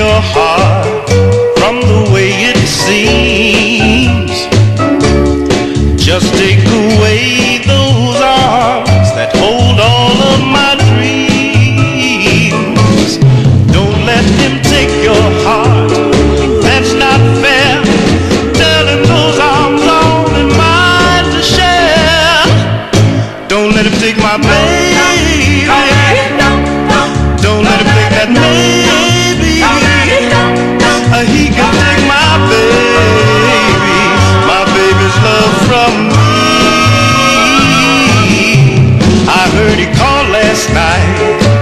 your heart from the way it seems. Just take away those arms that hold all of my dreams. Don't let him take your heart. That's not fair. Turning those arms only mine to share. Don't let him take my baby. last night.